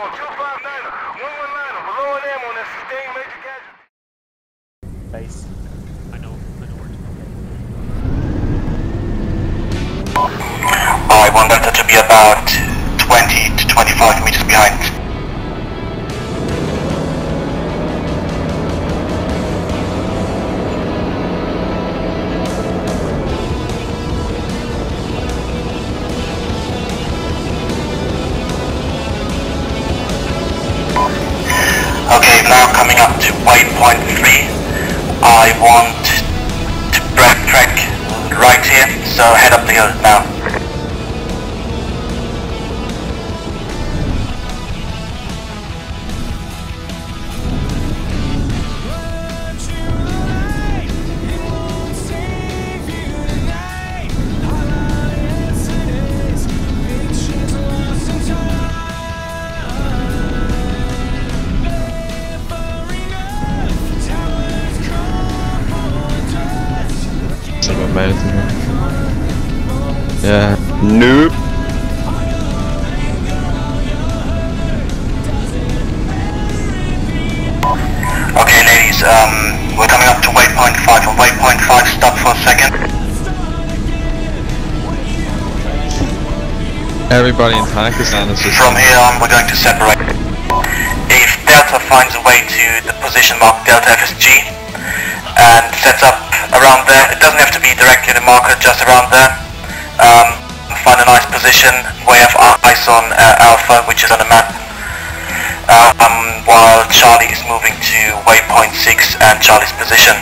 on 259er, 119er, below and M on that sustained major casualty. Base. I know, I know where to I want Delta to be about 20 to 25 meters behind. Everybody in Pakistan is just. From here on, we're going to separate. If Delta finds a way to the position marked Delta FSG and sets up around there, it doesn't have to be directly the marker, just around there. Um, find a nice position, we have eyes on uh, Alpha, which is on the map. Um, while Charlie is moving to waypoint 6 and Charlie's position.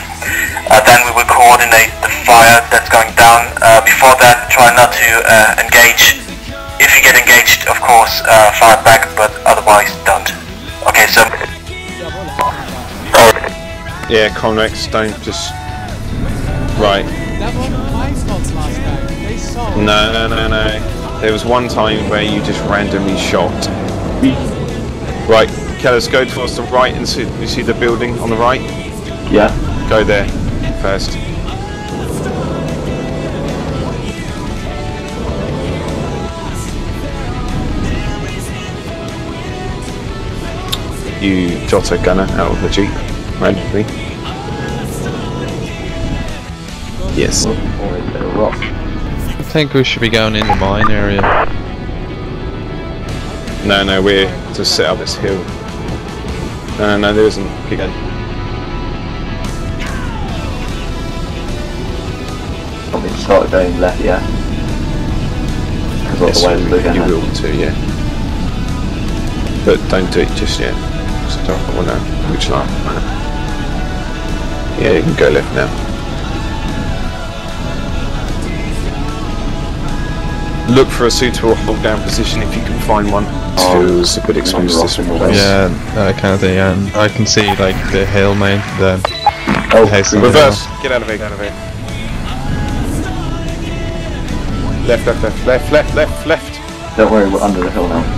Uh, then we will coordinate the fire that's going down. Uh, before that, try not to uh, engage. If you get engaged, of course, uh, fire back, but otherwise don't. Okay, so... Yeah, Convex, don't just. Right. That wasn't my spots last time. They saw. No, no, no, no. There was one time where you just randomly shot. Right, Kellis, go towards the right and see, you see the building on the right? Yeah. Go there first. You jot a gunner out of the jeep randomly. Yes. I think we should be going in the mine area. No, no, we're to set up this hill. No, no, no, there isn't. Keep going. Probably start going left, yeah. Because Yes, you, you will too, yeah. But don't do it just yet. Just don't want to which line. Yeah, you can go left now. Look for a suitable hold down position if you can find one. Oh, to a good experience this Ross. Yeah, I kind of think, yeah. and I can see like the hill main, the Oh, the Reverse. Get out of here. Get out of here. Left, left, left, left, left, left, left. Don't worry, we're under the hill now.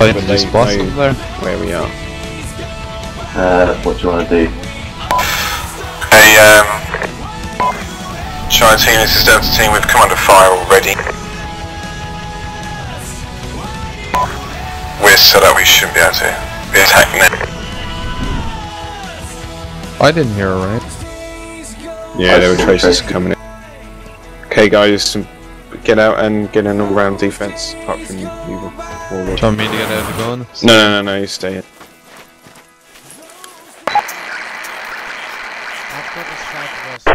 Hill. But just they boss know up there. Where we are. Uh, what do you want to do? Hey, um, China team, this is Delta team, we've come under fire already. We're set up, we shouldn't be able to be attacked now. I didn't hear a right. Yeah, I there were traces coming in. Okay, guys, get out and get an all-round defense. Apart from you, Warlord. Do you want me to get out of the gun? No, no, no, no, you stay in. I've got a strike vest.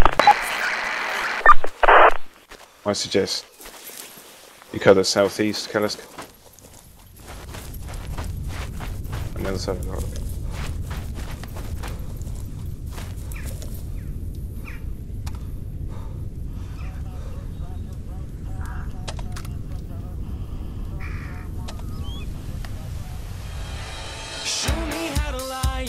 I suggest you cover southeast, Kalisk. And the other side of the road.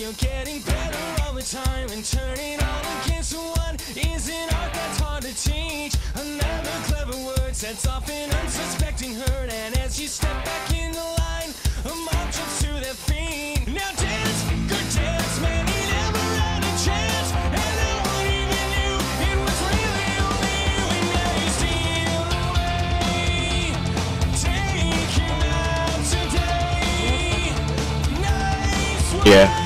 You're getting better all the time and turning all against one is an art that's hard to teach. Another clever word sets off an unsuspecting hurt, and as you step back in the line, a mob jumps to their feet. Now dance, good dance, man. Yeah.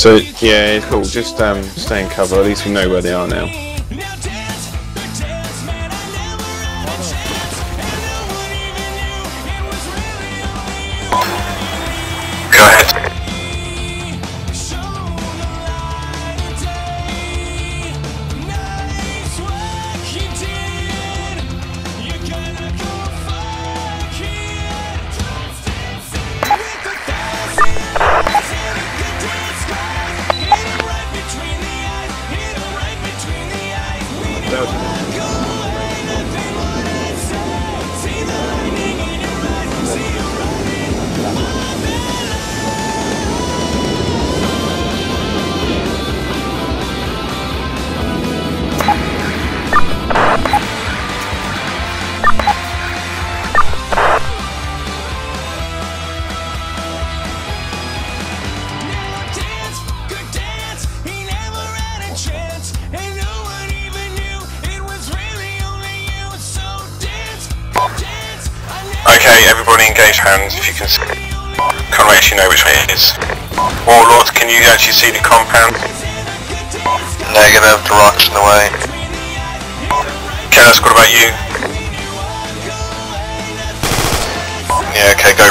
So yeah, cool. Just um, stay in cover. At least we know where they are now. know which way it is. Warlord, can you actually see the compound? Negative, the rock's in the way. Chaos, what about you? Yeah, okay, go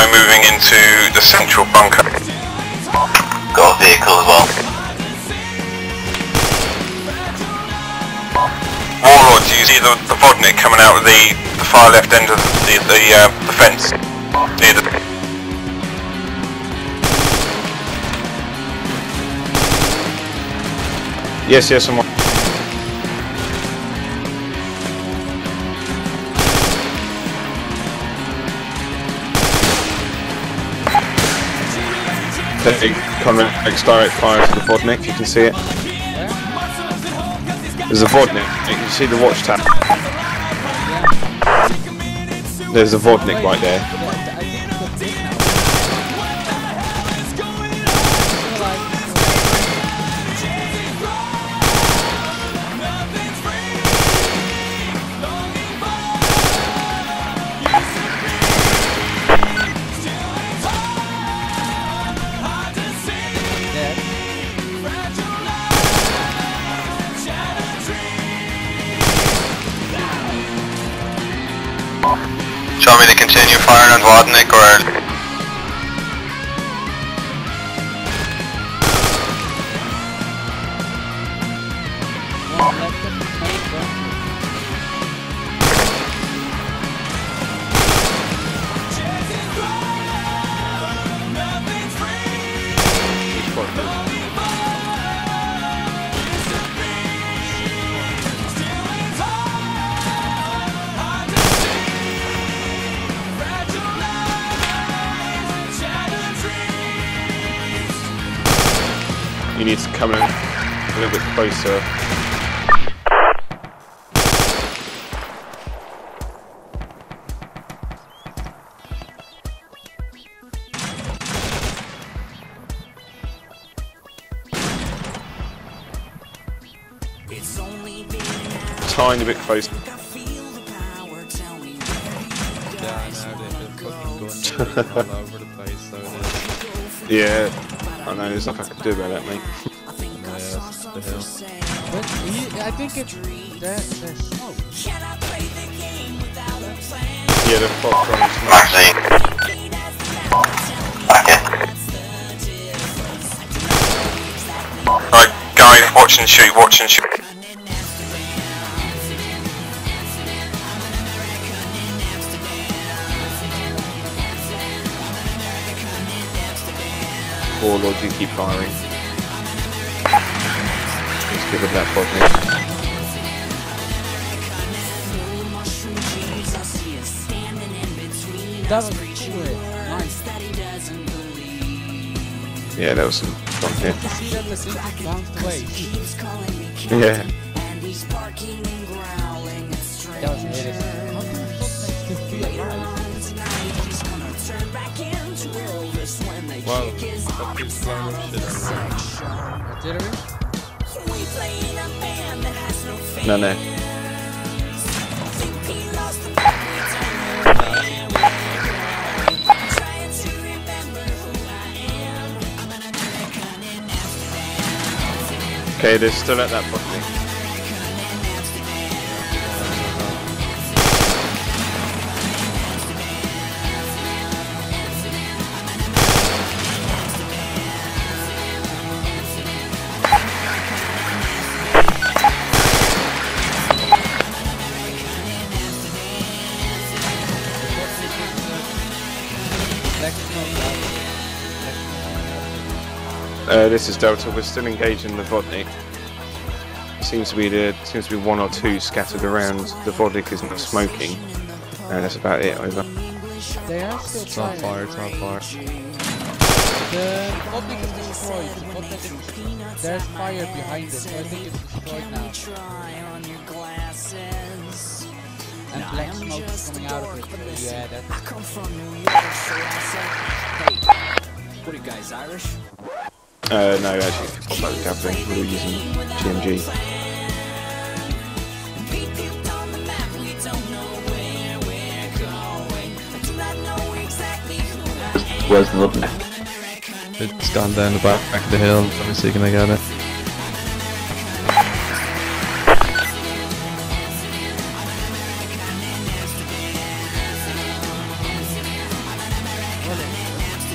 now moving into the central bunker. Got a vehicle as well. Warlord, do you see the, the Vodnik coming out of the, the far left end of the, the, uh, the fence? Near the... Yes, yes, I'm on. take Convex direct fire to the Vodnik, you can see it. There's a Vodnik, you can see the watchtower. There's a Vodnik right there. fired on Vod come in a little bit closer. Tiny bit closer. Yeah, I know. There's nothing I can do about that, mate. But he, I think it's there, there's smoke. Yeah, the fog from smoke. Maxi. Okay. Right, Gary, watch and shoot, watch and shoot. Warlord, you keep firing. Let's give it that fog, mate. That was cool. Nice. Yeah, that was some fun hit. See that the thing just bounced away. Yeah. That was it. How can you still be alive? Wow, that keeps blowing up shit everywhere. Artillery? No, no. Okay, they're still at that property. Uh, this is Delta. We're still engaged in the Vodnik. Seems to be there seems to be one or two scattered around. The Vodnik isn't smoking, and that's about it. Over. They are still It's on trying. fire, it's on fire. The Vodnik is destroyed. The Vodnik is, there's fire behind it, so I think it's destroyed now. And black smoke is coming out of it. So yeah, that's What are you guys, Irish? Uh, no, actually, if you pop out we were using GMG. Where's the Vodnik? It's gone down the back, back of the hill. Let me see, can I get it?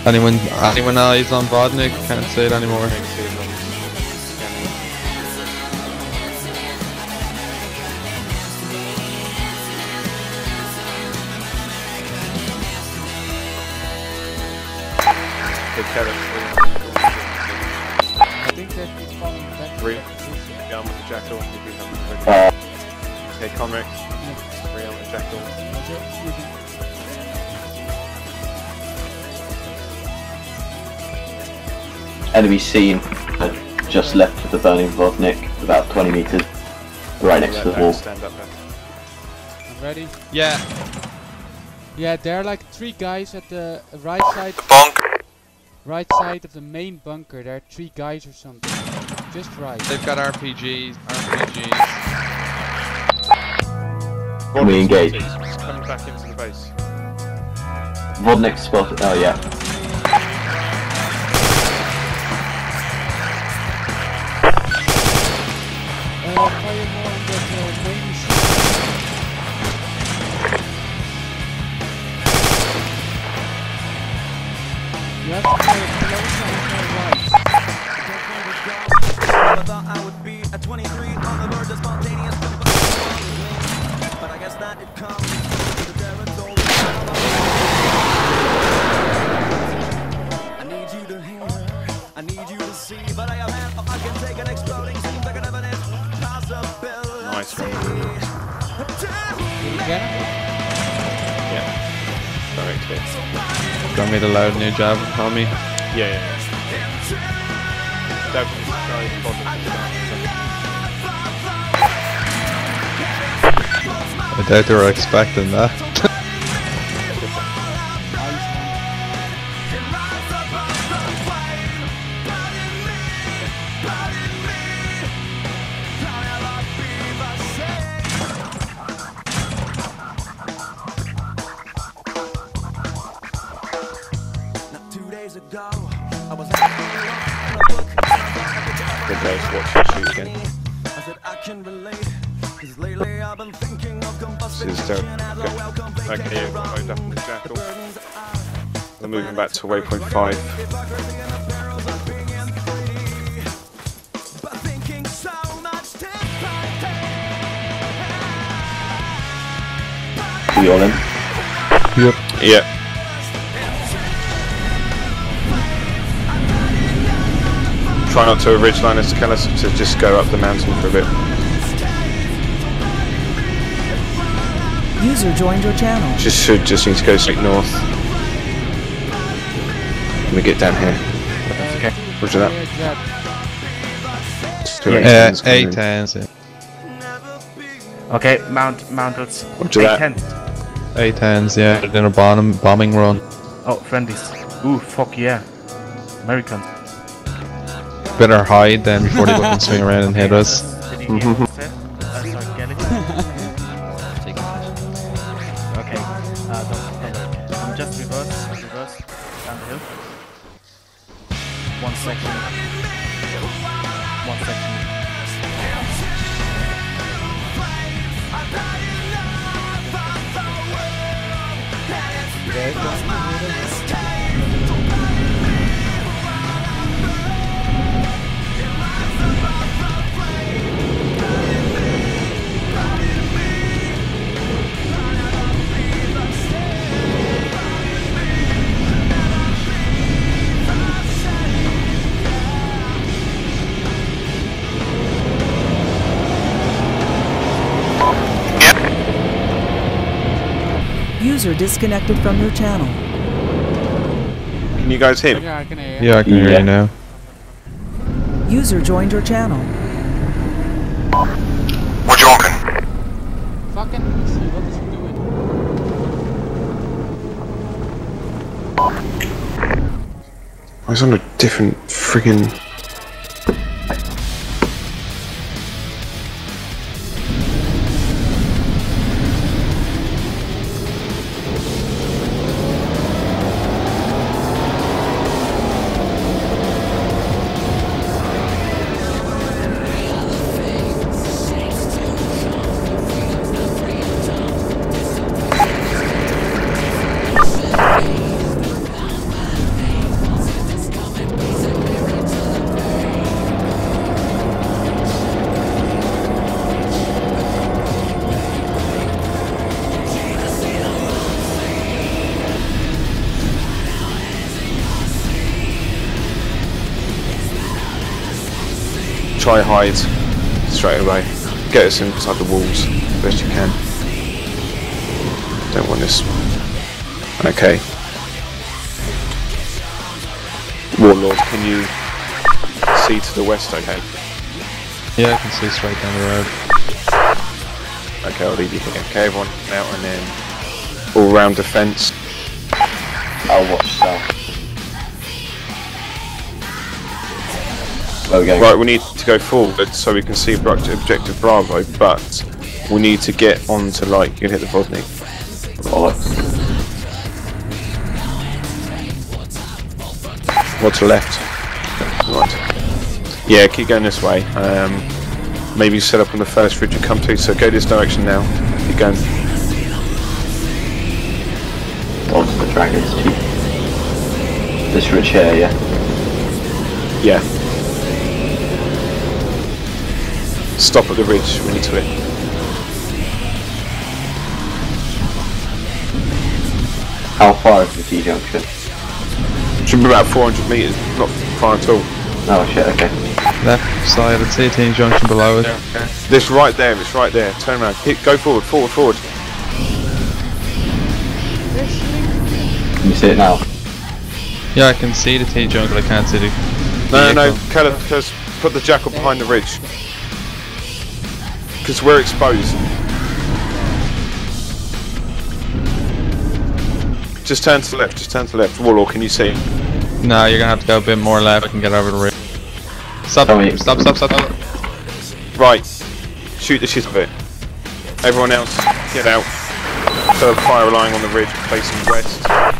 Anyone, anyone eyes on Vodnik? Can't say it anymore. I think that it's falling back. three. Three. Go on with the jackal. You do have it ready. Uh, Okay, Conric. Three on the jackal. Enemy seen. uh, Just left of the burning Vodnik, about 20 meters, right next to the Let wall. that Stand up there. I'm ready. Yeah, Yeah, there are like three guys at the right side, Bonk. right side of the main bunker. There are three guys or something. Just right. they've got RPGs, RPGs. Vodnik's We engage. coming back into the base. Vodnik spotted. Oh yeah. Uh, fire more on that uh, Got me the loud new jab on me. Yeah, yeah, yeah. Delta, I doubt they were expecting that. This. Okay, okay yeah, load up the jackal. We're moving back to waypoint 5. Are we all in? Yeah. Try not to ridgeline us, Kellis, to just go up the mountain for a bit. User joined your channel. Just should just need to go straight north. Let me get down here. Okay. Roger that. Yeah, Jet. Just do Yeah, eight tens eight coming in. tens. Okay, mount, mounted. Roger that. 10. Eight tens, yeah. They're in a bomb, bombing run. Oh, friendlies. Ooh, fuck yeah. American. Better hide then before they fucking swing around and hit us. User disconnected from your channel. Can you guys hear me? Yeah, I can hear you. Yeah, I can hear Yeah. you now. User joined your channel. Roger Duncan. Fucking easy. What is he doing? I was on a different friggin' try hide straight away. Get us inside the walls best you can. Don't want this. Okay. Warlord, can you see to the west? Okay. Yeah, I can see straight down the road. Okay, I'll leave you here. Okay, everyone out and then all round defence. I'll watch south. Where are we going? Right, we need to go forward so we can see objective Bravo, but we need to get onto like you can hit the Vodnik. Bollocks. What's left? Right. Yeah, keep going this way. Um, maybe set up on the first ridge you come to. So go this direction now. Keep going. What's the dragon's? This ridge here, yeah? Yeah. Stop at the ridge. We need to hit. How far is the T-junction? Should be about 400 meters. Not far at all. Oh shit, okay. Left side of CT junction below it. This right there. It's right there. Turn around. Hit. Go forward. Forward. Forward. Can you see it now? Yeah, I can see the T jungle, I can't see the No, no, no. vehicle. Caleb, just put the jackal behind the ridge. Because we're exposed. Just turn to the left, just turn to the left. Warlord, can you see? No, you're gonna have to go a bit more left and get over the ridge. Stop, Oh, stop, stop, stop, stop. Right. Shoot the shit of it. Everyone else, get out. Third fire lying on the ridge, facing west.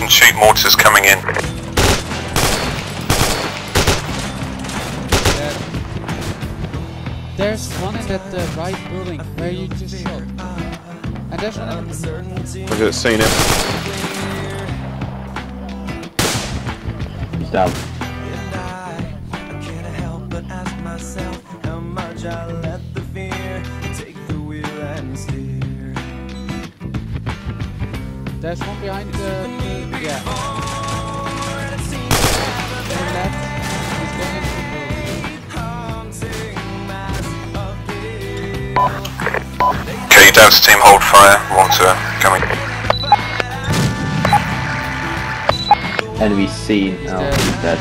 And shoot, and shoot mortars coming in. There's one in that uh, right building where you just shot. And there's one in the I've just seen it. He's down. There's one behind the, the yeah. To left. He's going into the building. Okay, Delta team hold fire. Mortar coming. Enemy seen. Oh, dead. he's dead.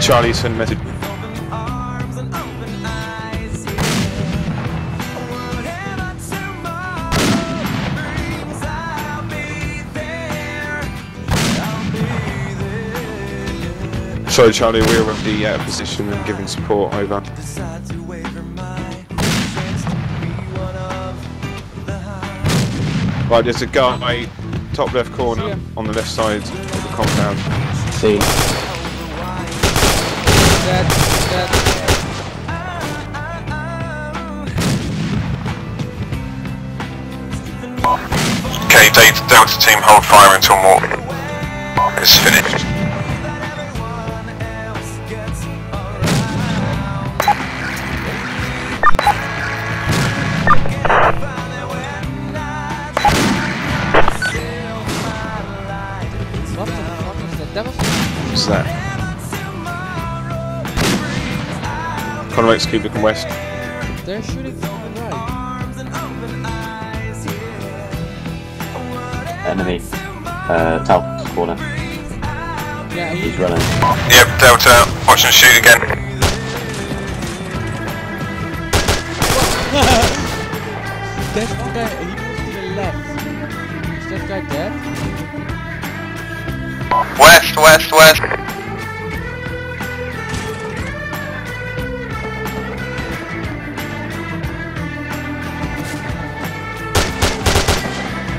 Charlie sent message. Sorry, Charlie, we're already the uh, of position and giving support over. Right, there's a guy top left corner on the left side of the compound. Seen. Dead, dead. Okay, Delta, Delta team hold fire until more is finished. Fuck is that? That was What's that? Convex, keep looking west. they're shooting from the right. Enemy. Uh, south corner. Yeah, He's running. Yep, Delta, watch and shoot again. there's one guy. He moved to the left. Is that guy dead? West, west, west.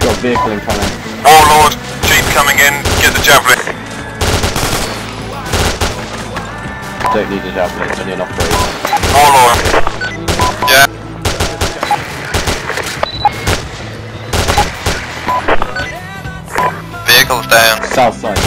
Got vehicle incoming. Warlord, Jeep coming in, get the javelin. Don't need a javelin, it's only an operator. Warlord. Yeah. Vehicles down. South side.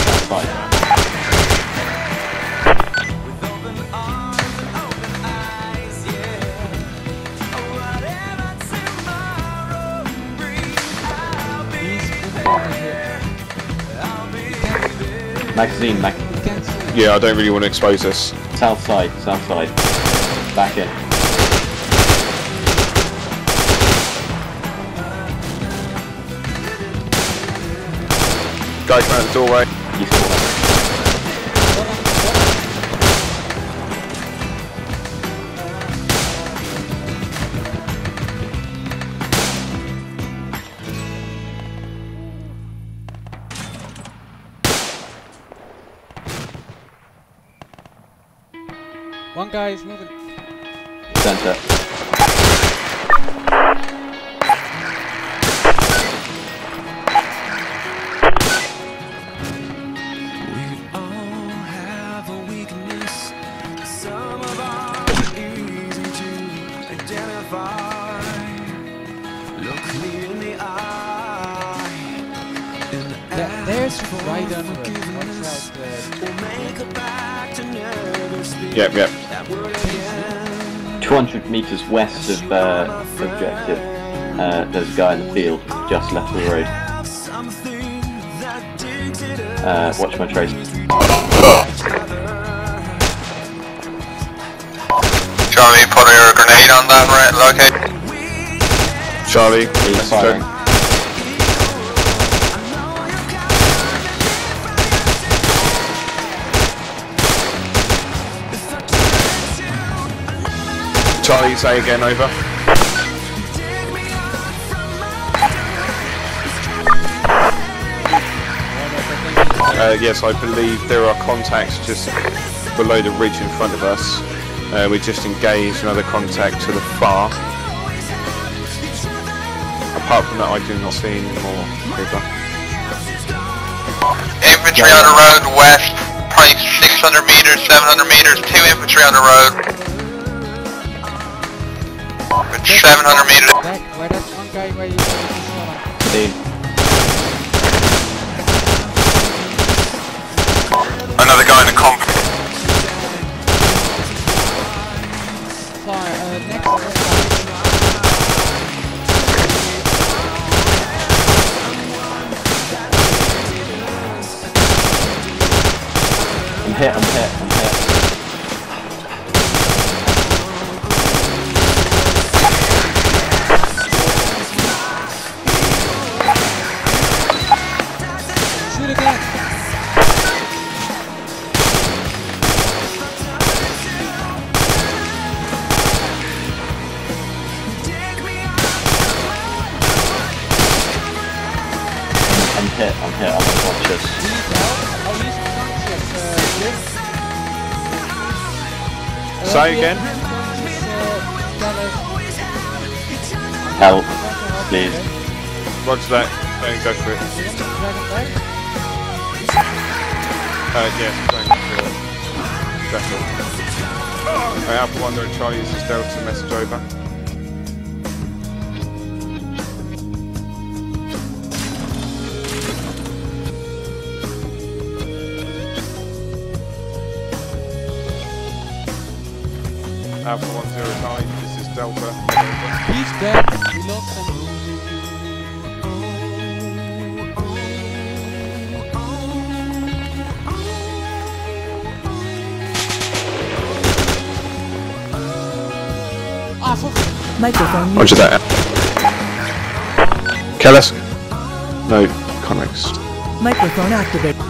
Magazine, mag You can't see. Yeah, I don't really want to expose us. south side, south side. Back in. Guy come out the doorway. One guy is moving. center. all have a weakness. Some of are easy to identify. Look me in the eye. And There, there's right under it. Watch out. Uh, We'll make a pact to never speak Yep, yep. That word again. 200 meters west of uh, objective. Uh, there's a guy in the field just left of the road. Have something that digs it up Uh, watch my trace. Charlie, put a grenade on that right location. Charlie, He's message firing. Charlie, say again, over. Uh, yes, I believe there are contacts just below the ridge in front of us. Uh, we just engaged another contact to the far. Apart from that, I do not see any more. Over. Infantry on the road west, probably 600 meters, 700 meters, two infantry on the road. With 700 meters. back where that one guy where you See, Another guy in the comp. far uh, next. I'm I'm hit, I'm hit. Alpha 1 and Charlie, is Delta, message over. Alpha 1 0 Charlie, this is Delta. He's dead. We lost him. Microphone Roger that. Kellis? No, Connex. Microphone activated.